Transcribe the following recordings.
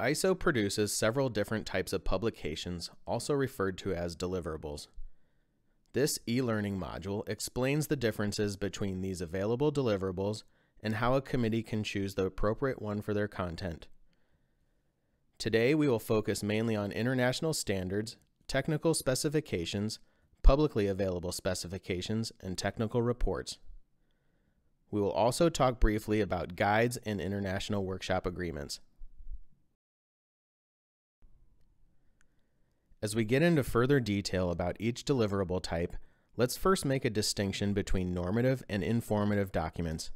ISO produces several different types of publications, also referred to as deliverables. This e-learning module explains the differences between these available deliverables and how a committee can choose the appropriate one for their content. Today we will focus mainly on international standards, technical specifications, publicly available specifications, and technical reports. We will also talk briefly about guides and international workshop agreements. As we get into further detail about each deliverable type, let's first make a distinction between normative and informative documents.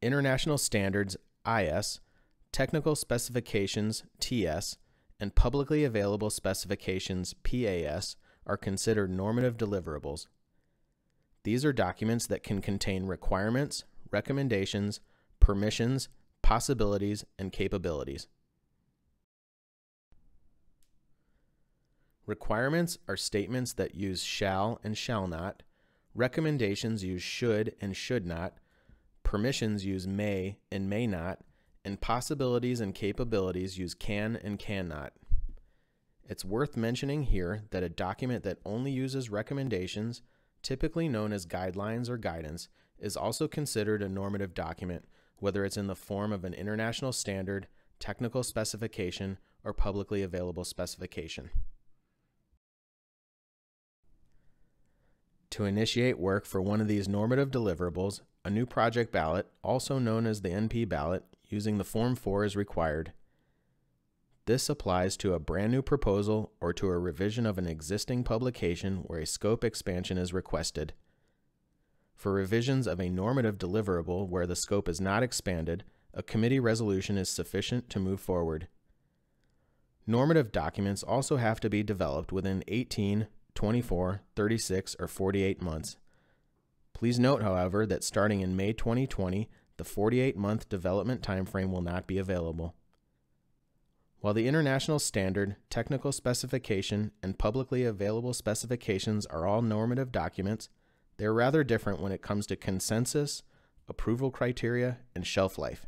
International Standards IS, Technical Specifications TS, and Publicly Available Specifications PAS are considered normative deliverables. These are documents that can contain requirements, recommendations, permissions, possibilities, and capabilities. Requirements are statements that use shall and shall not. Recommendations use should and should not. Permissions use may and may not. And possibilities and capabilities use can and cannot. It's worth mentioning here that a document that only uses recommendations, typically known as guidelines or guidance, is also considered a normative document, whether it's in the form of an international standard, technical specification, or publicly available specification. To initiate work for one of these normative deliverables, a new project ballot, also known as the NP ballot, using the Form 4 is required. This applies to a brand new proposal or to a revision of an existing publication where a scope expansion is requested. For revisions of a normative deliverable where the scope is not expanded, a committee resolution is sufficient to move forward. Normative documents also have to be developed within 18 24, 36, or 48 months. Please note, however, that starting in May 2020, the 48 month development timeframe will not be available. While the international standard, technical specification, and publicly available specifications are all normative documents, they are rather different when it comes to consensus, approval criteria, and shelf life.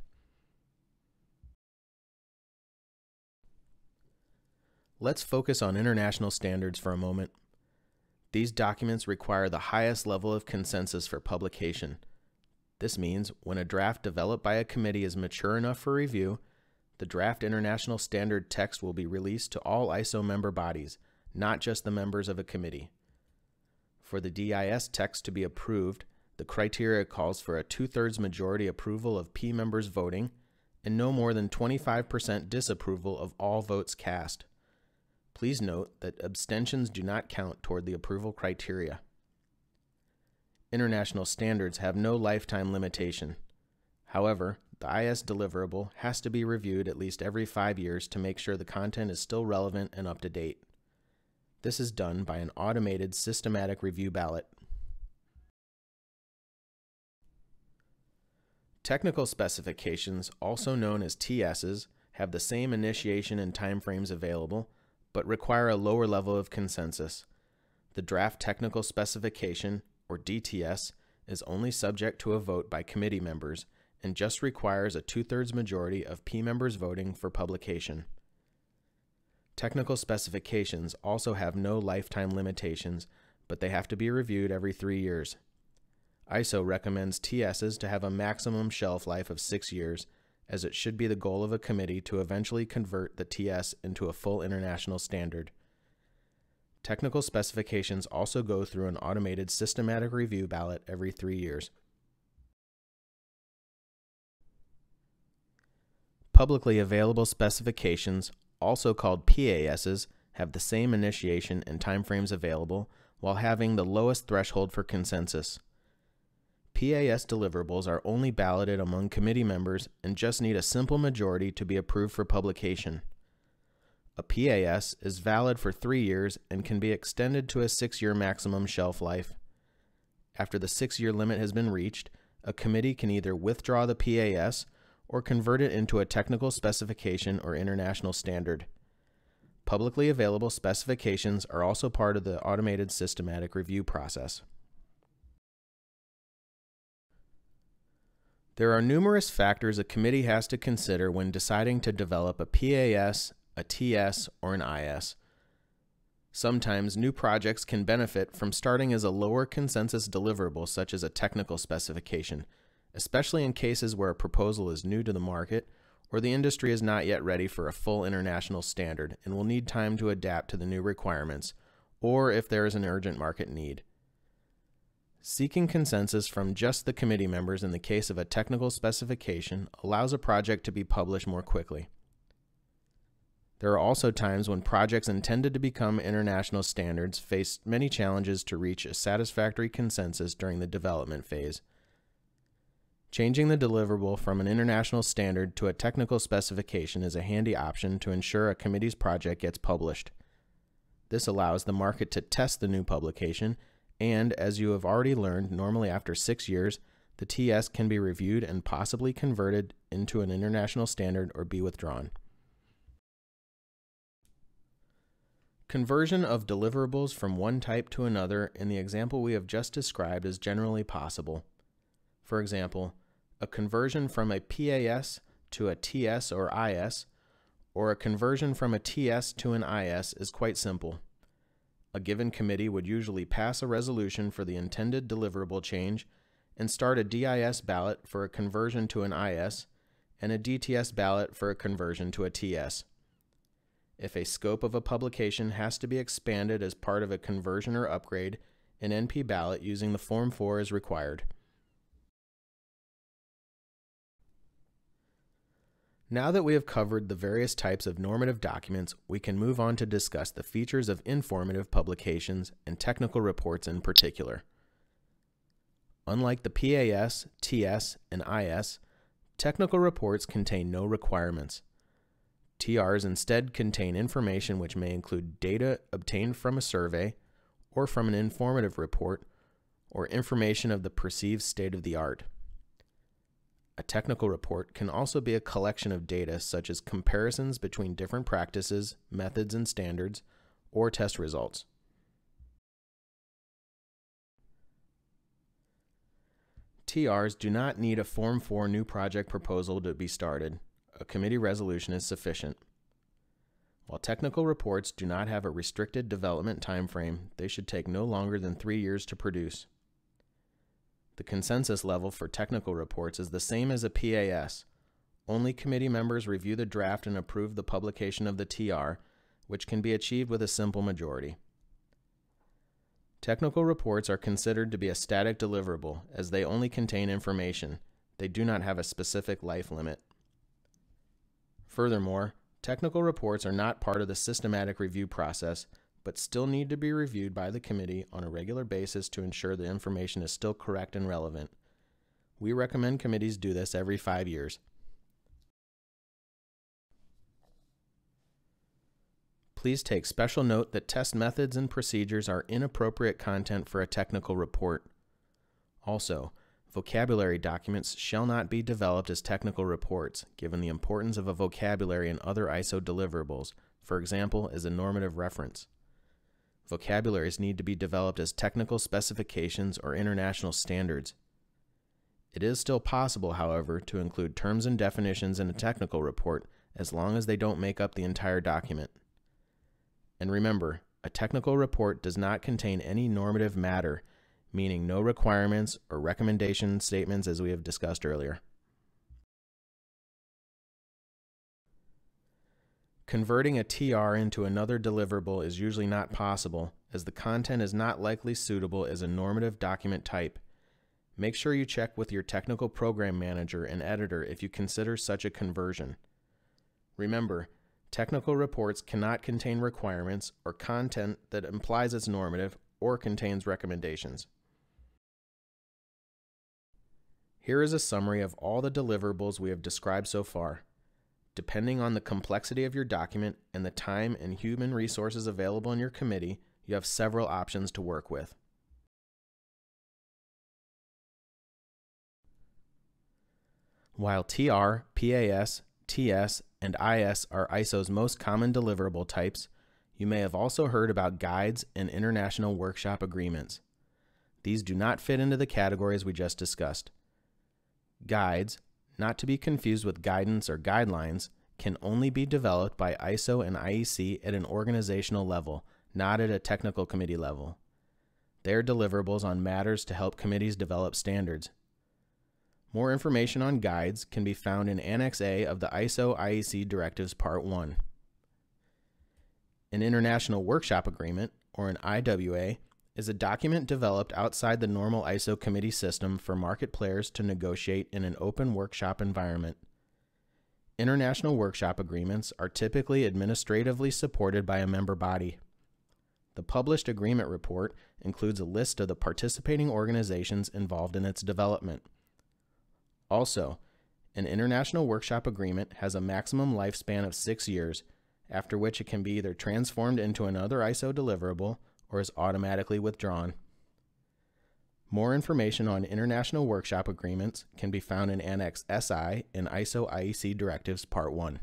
Let's focus on international standards for a moment. These documents require the highest level of consensus for publication. This means when a draft developed by a committee is mature enough for review, the draft international standard text will be released to all ISO member bodies, not just the members of a committee. For the DIS text to be approved, the criteria calls for a two thirds majority approval of P members voting and no more than 25% disapproval of all votes cast. Please note that abstentions do not count toward the approval criteria. International standards have no lifetime limitation. However, the IS deliverable has to be reviewed at least every five years to make sure the content is still relevant and up to date. This is done by an automated systematic review ballot. Technical specifications, also known as TSs, have the same initiation and timeframes available, but require a lower level of consensus. The draft technical specification, or DTS, is only subject to a vote by committee members and just requires a two-thirds majority of P members voting for publication. Technical specifications also have no lifetime limitations, but they have to be reviewed every three years. ISO recommends TSs to have a maximum shelf life of six years as it should be the goal of a committee to eventually convert the TS into a full international standard. Technical specifications also go through an automated systematic review ballot every three years. Publicly available specifications, also called PASs, have the same initiation and timeframes available while having the lowest threshold for consensus. PAS deliverables are only balloted among committee members and just need a simple majority to be approved for publication. A PAS is valid for three years and can be extended to a six year maximum shelf life. After the six year limit has been reached, a committee can either withdraw the PAS or convert it into a technical specification or international standard. Publicly available specifications are also part of the automated systematic review process. There are numerous factors a committee has to consider when deciding to develop a PAS, a TS, or an IS. Sometimes new projects can benefit from starting as a lower consensus deliverable such as a technical specification, especially in cases where a proposal is new to the market or the industry is not yet ready for a full international standard and will need time to adapt to the new requirements, or if there is an urgent market need. Seeking consensus from just the committee members in the case of a technical specification allows a project to be published more quickly. There are also times when projects intended to become international standards face many challenges to reach a satisfactory consensus during the development phase. Changing the deliverable from an international standard to a technical specification is a handy option to ensure a committee's project gets published. This allows the market to test the new publication and as you have already learned, normally after six years, the TS can be reviewed and possibly converted into an international standard or be withdrawn. Conversion of deliverables from one type to another in the example we have just described is generally possible. For example, a conversion from a PAS to a TS or IS, or a conversion from a TS to an IS is quite simple. A given committee would usually pass a resolution for the intended deliverable change and start a DIS ballot for a conversion to an IS and a DTS ballot for a conversion to a TS. If a scope of a publication has to be expanded as part of a conversion or upgrade, an NP ballot using the Form 4 is required. Now that we have covered the various types of normative documents, we can move on to discuss the features of informative publications and technical reports in particular. Unlike the PAS, TS, and IS, technical reports contain no requirements. TRs instead contain information which may include data obtained from a survey or from an informative report or information of the perceived state of the art. A technical report can also be a collection of data such as comparisons between different practices, methods, and standards, or test results. TRs do not need a Form 4 new project proposal to be started. A committee resolution is sufficient. While technical reports do not have a restricted development timeframe, they should take no longer than three years to produce. The consensus level for technical reports is the same as a PAS. Only committee members review the draft and approve the publication of the TR, which can be achieved with a simple majority. Technical reports are considered to be a static deliverable as they only contain information. They do not have a specific life limit. Furthermore, technical reports are not part of the systematic review process but still need to be reviewed by the committee on a regular basis to ensure the information is still correct and relevant. We recommend committees do this every five years. Please take special note that test methods and procedures are inappropriate content for a technical report. Also, vocabulary documents shall not be developed as technical reports, given the importance of a vocabulary in other ISO deliverables, for example, as a normative reference. Vocabularies need to be developed as technical specifications or international standards. It is still possible, however, to include terms and definitions in a technical report as long as they don't make up the entire document. And remember, a technical report does not contain any normative matter, meaning no requirements or recommendation statements as we have discussed earlier. Converting a TR into another deliverable is usually not possible, as the content is not likely suitable as a normative document type. Make sure you check with your technical program manager and editor if you consider such a conversion. Remember, technical reports cannot contain requirements or content that implies it's normative or contains recommendations. Here is a summary of all the deliverables we have described so far. Depending on the complexity of your document and the time and human resources available in your committee, you have several options to work with. While TR, PAS, TS, and IS are ISO's most common deliverable types, you may have also heard about guides and international workshop agreements. These do not fit into the categories we just discussed. Guides, not to be confused with guidance or guidelines, can only be developed by ISO and IEC at an organizational level, not at a technical committee level. They are deliverables on matters to help committees develop standards. More information on guides can be found in Annex A of the ISO IEC Directives Part 1. An International Workshop Agreement, or an IWA, is a document developed outside the normal ISO committee system for market players to negotiate in an open workshop environment. International workshop agreements are typically administratively supported by a member body. The published agreement report includes a list of the participating organizations involved in its development. Also, an international workshop agreement has a maximum lifespan of six years, after which it can be either transformed into another ISO deliverable or is automatically withdrawn. More information on international workshop agreements can be found in Annex SI in ISO IEC Directives Part 1.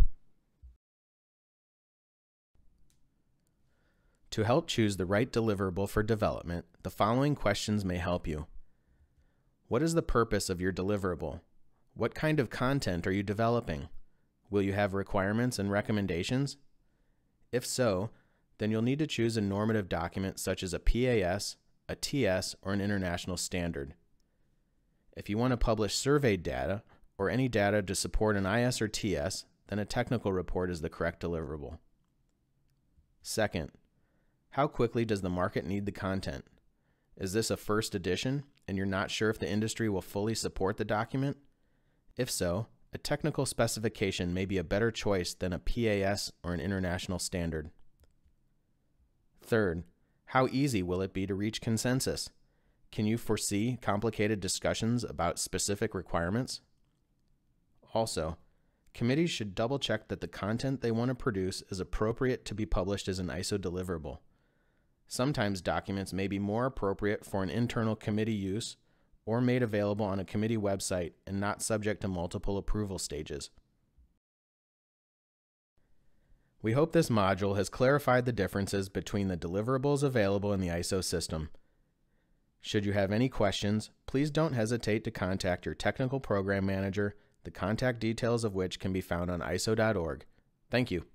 To help choose the right deliverable for development, the following questions may help you. What is the purpose of your deliverable? What kind of content are you developing? Will you have requirements and recommendations? If so, then you'll need to choose a normative document such as a PAS, a TS, or an international standard. If you want to publish survey data, or any data to support an IS or TS, then a technical report is the correct deliverable. Second, how quickly does the market need the content? Is this a first edition and you're not sure if the industry will fully support the document? If so, a technical specification may be a better choice than a PAS or an international standard. Third, how easy will it be to reach consensus? Can you foresee complicated discussions about specific requirements? Also, committees should double check that the content they want to produce is appropriate to be published as an ISO deliverable. Sometimes documents may be more appropriate for an internal committee use or made available on a committee website and not subject to multiple approval stages. We hope this module has clarified the differences between the deliverables available in the ISO system. Should you have any questions, please don't hesitate to contact your technical program manager, the contact details of which can be found on ISO.org. Thank you.